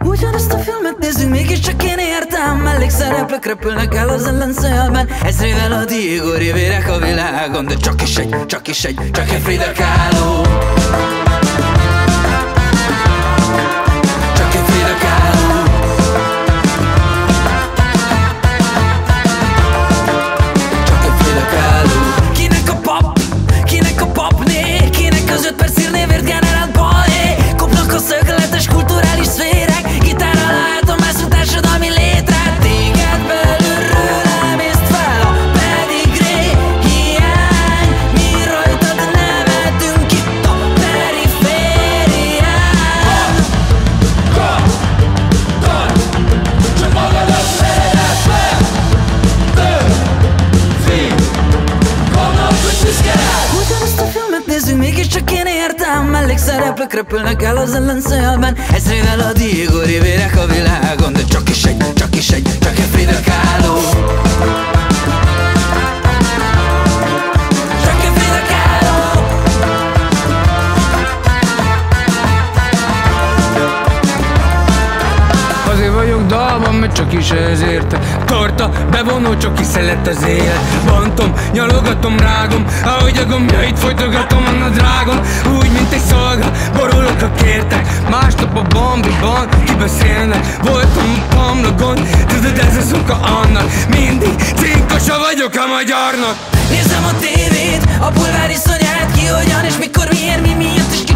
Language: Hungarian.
Ugyanazt a filmet nézzük, mégiscsak én értem. Mellékszereplők repülnek el az ellenszélben. Ezrével a Diego Rivérek a világon De csak is egy, csak is egy, csak egy Frida Kahlo mégiscsak én értem Mellékszereplők repülnek el az ellenszélben. Ezrével a Diego csak is ez érte bevonó, csak is szelet az élet. Bantom, nyalogatom, rágom Ahogy a gombjait folytogatom a drágon. Úgy, mint egy szolga, borulok a kértek. Másnap a bambiban kibeszélnek. Voltam a pamlagon, tudod ez az oka annak Mindig cinkosa vagyok a magyarnak. Nézem a tévét, a bulvár iszonyát Ki hogyan és mikor, miért, mi miatt és